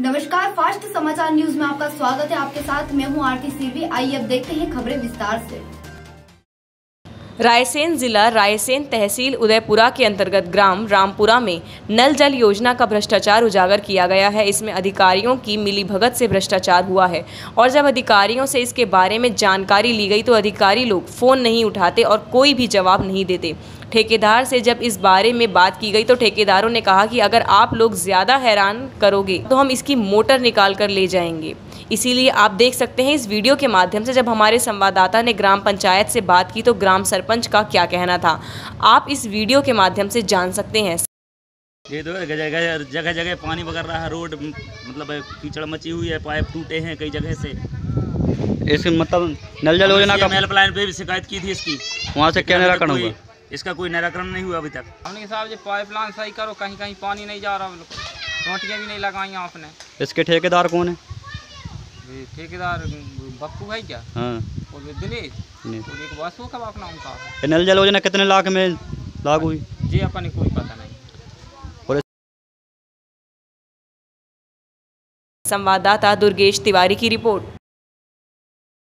नमस्कार, फास्ट समाचार न्यूज़ में आपका स्वागत है। आपके साथ मैं हूँ आरती सीवी आइए अब देखते हैं खबरें विस्तार से। रायसेन जिला रायसेन तहसील उदयपुरा के अंतर्गत ग्राम रामपुरा में नल जल योजना का भ्रष्टाचार उजागर किया गया है। इसमें अधिकारियों की मिलीभगत से भ्रष्टाचार हुआ है और जब अधिकारियों से इसके बारे में जानकारी ली गई तो अधिकारी लोग फ़ोन नहीं उठाते और कोई भी जवाब नहीं देते। ठेकेदार से जब इस बारे में बात की गई तो ठेकेदारों ने कहा कि अगर आप लोग ज़्यादा हैरान करोगे तो हम इसकी मोटर निकाल कर ले जाएँगे। इसीलिए आप देख सकते हैं इस वीडियो के माध्यम से जब हमारे संवाददाता ने ग्राम पंचायत से बात की तो ग्राम सरपंच का क्या कहना था। आप इस वीडियो के माध्यम से जान सकते हैं। ये तो जगह जगह जगह पानी बगर रहा है रोड मतलब कीचड़ मची हुई है पाइप टूटे हैं कई जगह से। इसके मतलब नल जल योजना का हेल्पलाइन पे भी शिकायत की थी इसकी। वहाँ से क्या निराकरण हुआ? इसका कोई निराकरण नहीं हुआ अभी तक। हमने साहब जो पाइपलाइन सही करो कहीं कहीं पानी नहीं जा रहा। रोटियाँ भी नहीं लगाई आपने। इसके ठेकेदार कौन है? ठेकेदार बक्कू है क्या? हाँ। और दिनेश? और एक वासु का अपना उनका? ये नल जल योजना कितने लाख में लागू हुई? जी अपन को कोई पता नहीं। संवाददाता दुर्गेश तिवारी की रिपोर्ट।